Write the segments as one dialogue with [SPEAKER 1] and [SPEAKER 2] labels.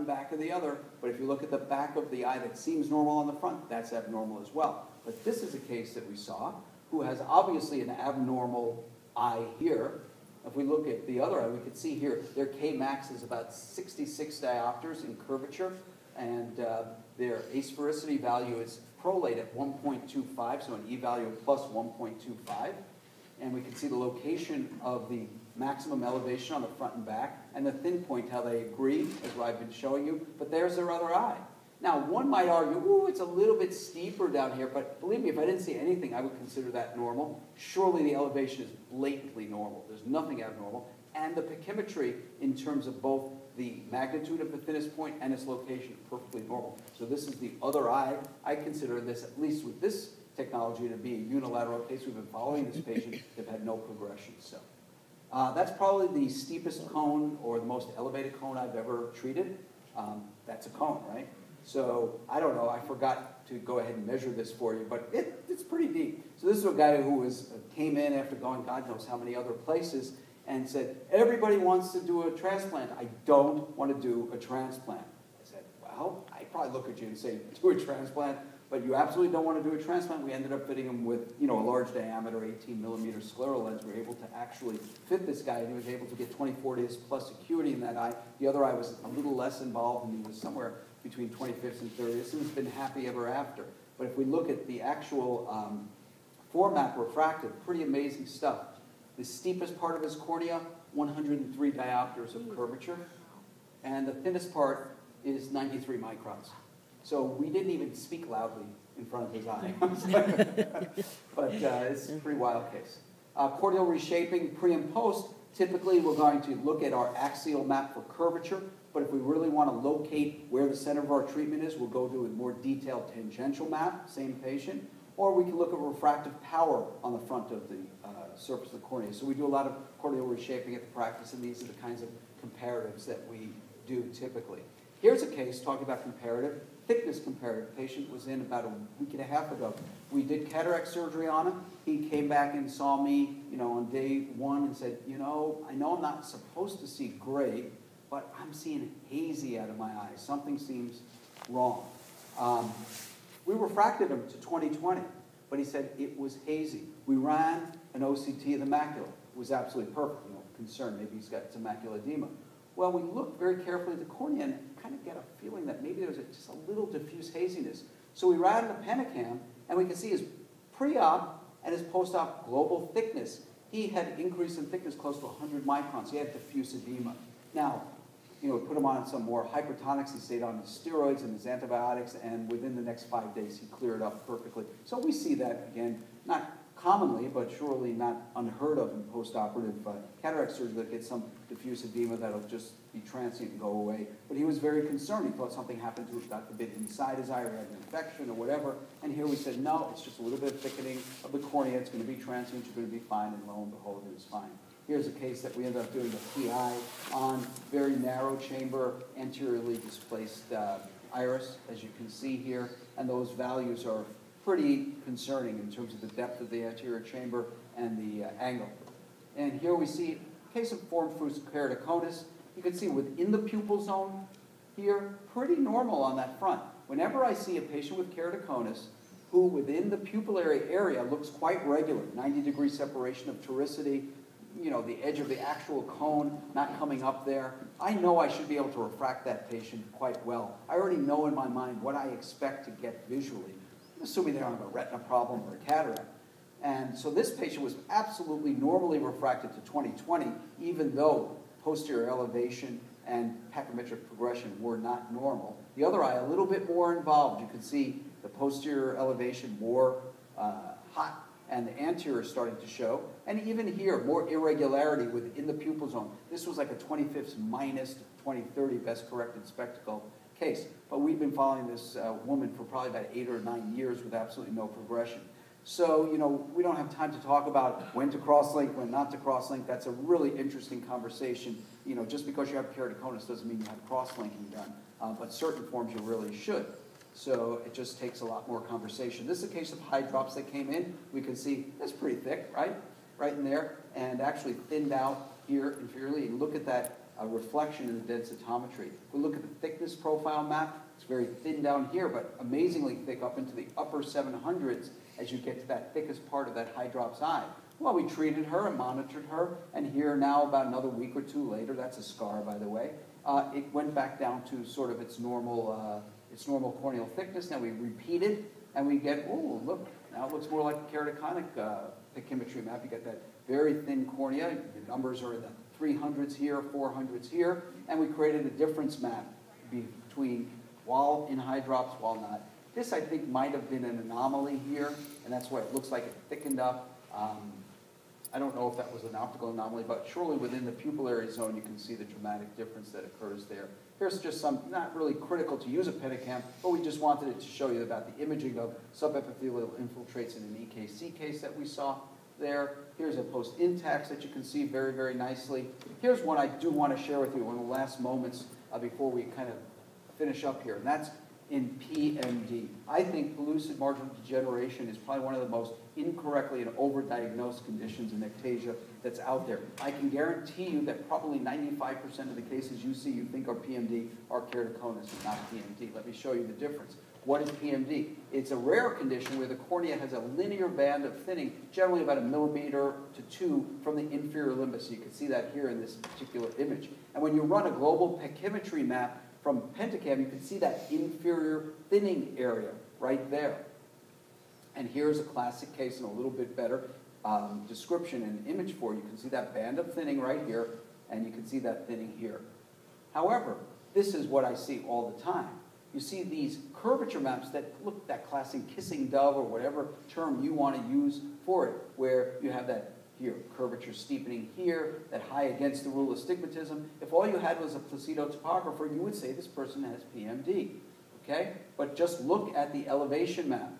[SPEAKER 1] and back of the other. But if you look at the back of the eye that seems normal on the front, that's abnormal as well. But this is a case that we saw who has obviously an abnormal eye here. If we look at the other eye, we can see here their K max is about 66 diopters in curvature, and uh, their asphericity value is prolate at 1.25, so an E value of plus 1.25. And we can see the location of the maximum elevation on the front and back, and the thin point, how they agree, as I've been showing you. But there's their other eye. Now, one might argue, ooh, it's a little bit steeper down here, but believe me, if I didn't see anything, I would consider that normal. Surely the elevation is blatantly normal. There's nothing abnormal. And the pachymetry, in terms of both the magnitude of the thinnest point and its location, perfectly normal. So this is the other eye. I consider this, at least with this technology, to be a unilateral case. We've been following this patient. They've had no progression. So uh, that's probably the steepest cone or the most elevated cone I've ever treated. Um, that's a cone, right? So I don't know, I forgot to go ahead and measure this for you, but it, it's pretty deep. So this is a guy who was, uh, came in after going God knows how many other places and said, everybody wants to do a transplant. I don't want to do a transplant. I said, well, I'd probably look at you and say, do a transplant, but you absolutely don't want to do a transplant. We ended up fitting him with, you know, a large diameter 18 millimeter scleral lens. We were able to actually fit this guy, and he was able to get 24 days plus acuity in that eye. The other eye was a little less involved, and he was somewhere between 25th and 30th, and has been happy ever after. But if we look at the actual um, 4 Maps Refractive, pretty amazing stuff. The steepest part of his cornea, 103 diopters of curvature, and the thinnest part is 93 microns. So we didn't even speak loudly in front of his eye. but uh, it's a pretty wild case. Uh, corneal reshaping pre and post, typically we're going to look at our axial map for curvature. But if we really want to locate where the center of our treatment is, we'll go to a more detailed tangential map, same patient. Or we can look at refractive power on the front of the uh, surface of the cornea. So we do a lot of corneal reshaping at the practice, and these are the kinds of comparatives that we do typically. Here's a case talking about comparative, thickness comparative. Patient was in about a week and a half ago. We did cataract surgery on him. He came back and saw me, you know, on day one and said, you know, I know I'm not supposed to see gray, but I'm seeing hazy out of my eyes. Something seems wrong. Um, we refracted him to 2020, but he said it was hazy. We ran an OCT of the macula. It was absolutely perfect. You know, concern maybe he's got some macular edema. Well, we looked very carefully at the cornea and kind of get a feeling that maybe there's a, just a little diffuse haziness. So we ran a PentaCam, and we can see his pre-op and his post-op global thickness. He had increase in thickness close to 100 microns. He had diffuse edema. Now, you know, we put him on some more hypertonics. He stayed on his steroids and his antibiotics, and within the next five days, he cleared up perfectly. So we see that again, not commonly, but surely not unheard of in postoperative uh, cataract surgery that gets some diffuse edema that'll just be transient and go away. But he was very concerned. He thought something happened to the bit inside his eye or had an infection or whatever. And here we said, no, it's just a little bit of thickening of the cornea. It's going to be transient. You're going to be fine. And lo and behold, it was fine. Here's a case that we ended up doing a PI on very narrow chamber, anteriorly displaced uh, iris, as you can see here, and those values are pretty concerning in terms of the depth of the anterior chamber and the uh, angle. And here we see case of forme fruste keratoconus. You can see within the pupil zone here, pretty normal on that front. Whenever I see a patient with keratoconus who within the pupillary area looks quite regular, 90 degree separation of toricity, you know, the edge of the actual cone not coming up there. I know I should be able to refract that patient quite well. I already know in my mind what I expect to get visually, assuming they don't have a retina problem or a cataract. And so this patient was absolutely normally refracted to 20/20, even though posterior elevation and pachymetric progression were not normal. The other eye, a little bit more involved. You can see the posterior elevation more uh, hot and the anterior starting to show. And even here, more irregularity within the pupil zone. This was like a 25th minus 2030 best corrected spectacle case. But we've been following this uh, woman for probably about eight or nine years with absolutely no progression. So, you know, we don't have time to talk about when to cross-link, when not to cross-link. That's a really interesting conversation. You know, just because you have keratoconus doesn't mean you have cross-linking done. Uh, but certain forms you really should. So it just takes a lot more conversation. This is a case of hydrops that came in. We can see that's pretty thick, right? Right in there, and actually thinned out here inferiorly. And look at that reflection in the densitometry. If we look at the thickness profile map, it's very thin down here, but amazingly thick up into the upper 700s as you get to that thickest part of that hydrops eye. Well, we treated her and monitored her, and here now, about another week or two later, that's a scar, by the way, uh, it went back down to sort of its normal, uh, its normal corneal thickness. Now we repeat it, and we get, oh, look, now it looks more like a keratoconic uh, map. You get that very thin cornea. The numbers are in the 300s here, 400s here, and we created a difference map between while in hydrops, while not. This, I think, might have been an anomaly here, and that's why it looks like it thickened up. Um, I don't know if that was an optical anomaly, but surely within the pupillary zone, you can see the dramatic difference that occurs there. Here's just some, not really critical to use a Pentacam, but we just wanted it to show you about the imaging of subepithelial infiltrates in an EKC case that we saw there. Here's a post-Intacs that you can see very, very nicely. Here's one I do want to share with you, of the last moments uh, before we kind of finish up here, and that's in PMD. I think pellucid marginal degeneration is probably one of the most incorrectly and overdiagnosed conditions in ectasia that's out there. I can guarantee you that probably 95% of the cases you see you think are PMD are keratoconus, not PMD. Let me show you the difference. What is PMD? It's a rare condition where the cornea has a linear band of thinning, generally about a millimeter to two from the inferior limbus. So You can see that here in this particular image. And when you run a global pachymetry map from Pentacam, you can see that inferior thinning area right there. And here's a classic case and a little bit better um, description and image for you. You can see that band of thinning right here, and you can see that thinning here. However, this is what I see all the time. You see these curvature maps that look that classic kissing dove or whatever term you want to use for it, where you have that here, curvature steepening here, that high against the rule of astigmatism. If all you had was a Placido topographer, you would say this person has PMD. Okay? But just look at the elevation map.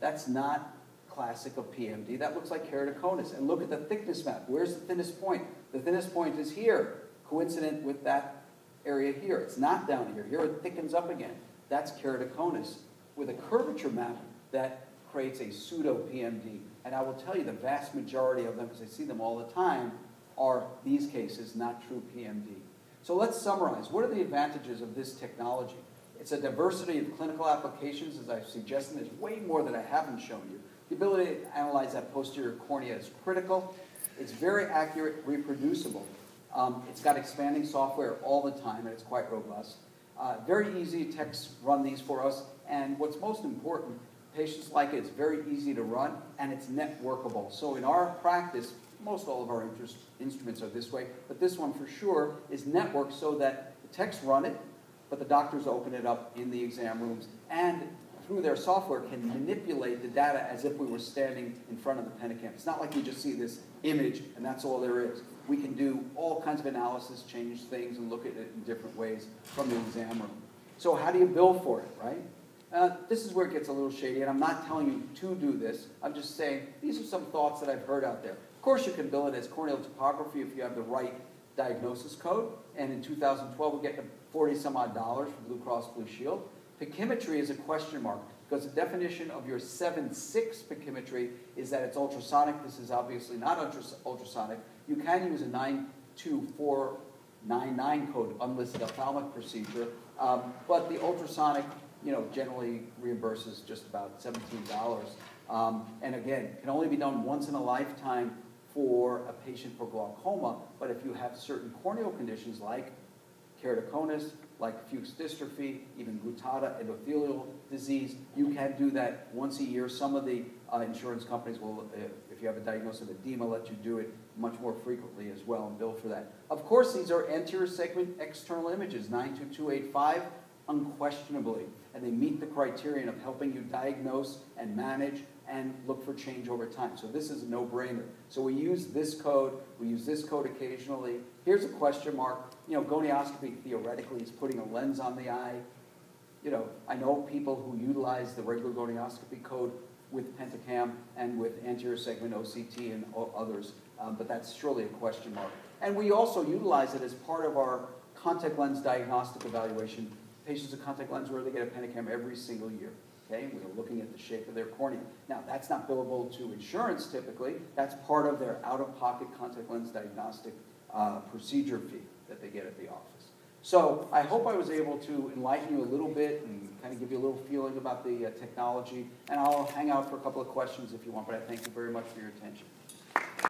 [SPEAKER 1] That's not classic of PMD. That looks like keratoconus. And look at the thickness map. Where's the thinnest point? The thinnest point is here, coincident with that area here. It's not down here. Here it thickens up again. That's keratoconus with a curvature map that creates a pseudo PMD. And I will tell you the vast majority of them, because I see them all the time, are these cases, not true PMD. So let's summarize. What are the advantages of this technology? It's a diversity of clinical applications, as I've suggested. There's way more that I haven't shown you. The ability to analyze that posterior cornea is critical. It's very accurate, reproducible. Um, it's got expanding software all the time, and it's quite robust. Uh, very easy techs run these for us, and what's most important, patients like it. It's very easy to run, and it's networkable. So in our practice, most all of our interest, instruments are this way, but this one for sure is networked so that the techs run it, but the doctors open it up in the exam rooms, and through their software can manipulate the data as if we were standing in front of the Pentacam. It's not like you just see this image and that's all there is. We can do all kinds of analysis, change things, and look at it in different ways from the exam room. So how do you bill for it, right? Uh, this is where it gets a little shady, and I'm not telling you to do this. I'm just saying these are some thoughts that I've heard out there. Of course, you can bill it as corneal topography if you have the right diagnosis code, and in 2012 we get 40 some odd dollars from Blue Cross Blue Shield. Pachymetry is a question mark because the definition of your 7-6 pachymetry is that it's ultrasonic. This is obviously not ultrasonic. You can use a 92499 code unlisted ophthalmic procedure, um, but the ultrasonic you know, generally reimburses just about $17. Um, and again, can only be done once in a lifetime for a patient for glaucoma, but if you have certain corneal conditions like keratoconus, like fuchs dystrophy, even Guttata endothelial disease, you can do that once a year. Some of the uh, insurance companies will, uh, if you have a diagnosis of edema, let you do it much more frequently as well and bill for that. Of course, these are anterior segment external images, 92285, unquestionably, and they meet the criterion of helping you diagnose and manage and look for change over time. So this is a no-brainer. So we use this code, we use this code occasionally. Here's a question mark. You know, gonioscopy theoretically is putting a lens on the eye. You know, I know people who utilize the regular gonioscopy code with Pentacam and with anterior segment OCT and others, um, but that's surely a question mark. And we also utilize it as part of our contact lens diagnostic evaluation patients with contact lens where they get a Pentacam every single year. Okay, we're looking at the shape of their cornea. Now, that's not billable to insurance typically. That's part of their out-of-pocket contact lens diagnostic uh, procedure fee. that they get at the office. So I hope I was able to enlighten you a little bit and kind of give you a little feeling about the uh, technology. And I'll hang out for a couple of questions if you want, but I thank you very much for your attention.